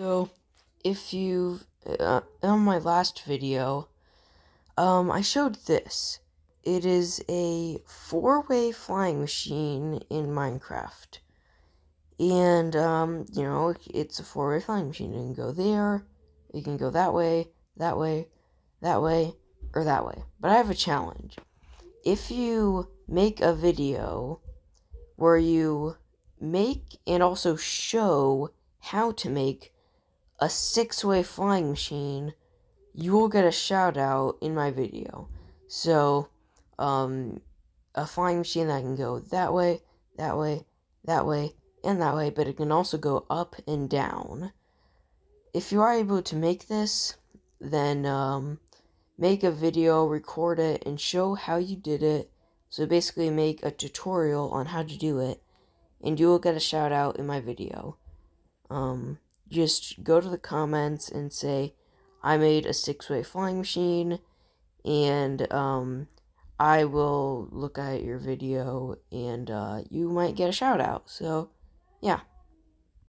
So, if you uh, on my last video, um, I showed this. It is a four-way flying machine in Minecraft, and um, you know, it's a four-way flying machine. You can go there, you can go that way, that way, that way, or that way. But I have a challenge. If you make a video where you make and also show how to make a six way flying machine, you will get a shout out in my video. So, um, a flying machine that can go that way, that way, that way, and that way, but it can also go up and down. If you are able to make this, then um, make a video, record it, and show how you did it. So basically, make a tutorial on how to do it, and you will get a shout out in my video. Um, just go to the comments and say, I made a six way flying machine, and um, I will look at your video and uh, you might get a shout out. So, yeah.